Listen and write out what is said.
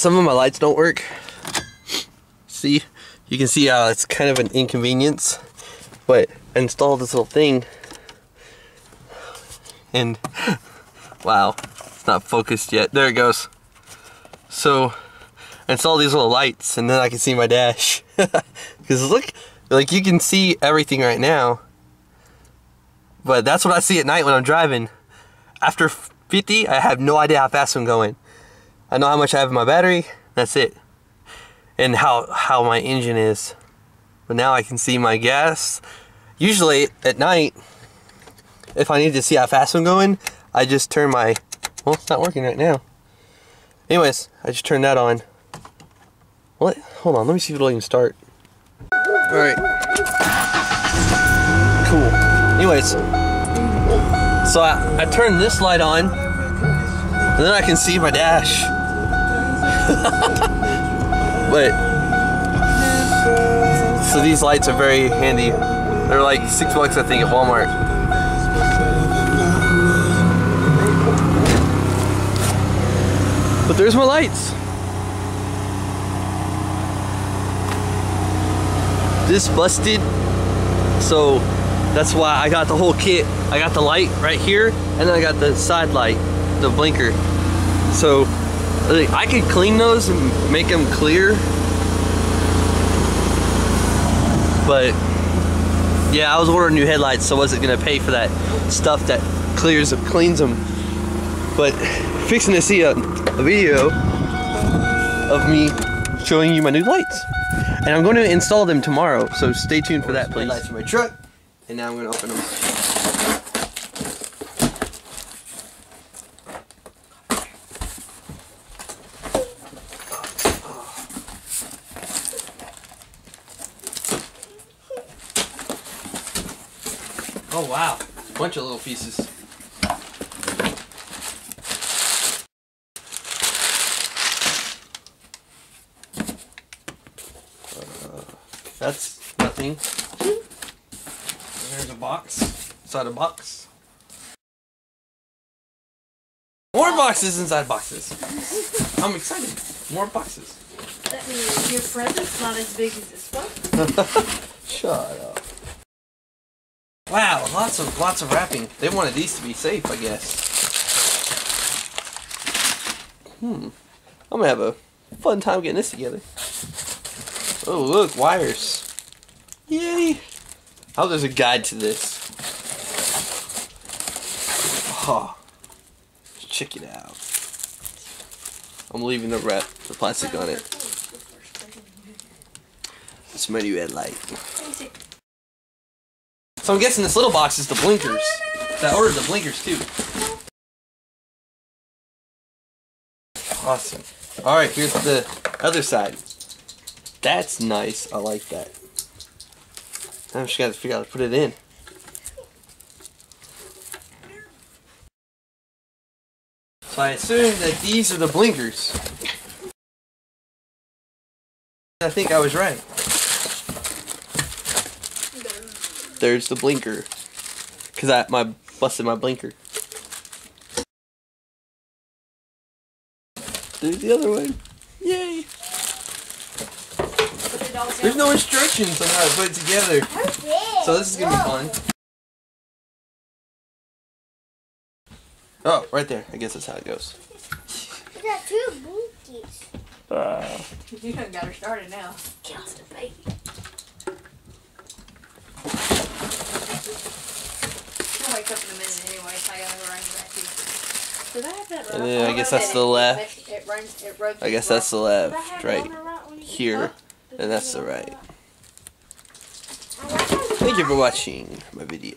some of my lights don't work. See, you can see how it's kind of an inconvenience, but I installed this little thing, and wow, it's not focused yet. There it goes. So, I installed these little lights, and then I can see my dash. Because look, like you can see everything right now, but that's what I see at night when I'm driving. After 50, I have no idea how fast I'm going. I know how much I have in my battery. That's it. And how how my engine is. But now I can see my gas. Usually at night, if I need to see how fast I'm going, I just turn my well, it's not working right now. Anyways, I just turned that on. What? Hold on, let me see if it'll even start. Alright. Cool. Anyways, so I, I turn this light on, and then I can see my dash. but so these lights are very handy. They're like six bucks, I think, at Walmart. But there's my lights. This busted, so that's why I got the whole kit. I got the light right here, and then I got the side light, the blinker. So like, I could clean those and make them clear. But yeah, I was ordering new headlights, so I wasn't gonna pay for that stuff that clears them, cleans them. But fixing to see a, a video of me showing you my new lights. And I'm going to install them tomorrow, so stay tuned for that, please. Lights in my truck, and now I'm going to open them. Oh wow, a bunch of little pieces. Uh, that's nothing. There's a box. Inside a box. More boxes inside boxes. I'm excited. More boxes. That means your present's not as big as this one. Shut up. Wow, lots of lots of wrapping. They wanted these to be safe, I guess. Hmm. I'm gonna have a fun time getting this together. Oh look, wires. Yay! Oh, there's a guide to this. Oh, check it out. I'm leaving the wrap, the plastic on it. It's my new headlight. So I'm guessing this little box is the blinkers. I ordered the blinkers too. Awesome. Alright, here's the other side. That's nice. I like that. I'm just gotta figure out how to put it in. So I assume that these are the blinkers. I think I was right. There's the blinker. Cause I my busted my blinker. There's the other one. Yay! There's no instructions on how to put it together. So this is gonna be fun. Oh, right there. I guess that's how it goes. We got two blinkies. Uh, You done got her started now. Just a baby. She'll wake up in a minute anyway, so I gotta run back to Did I have that And then I guess that's the left. It runs, it rubs I guess that's the left, right here, and that's the right. Thank you for watching my video.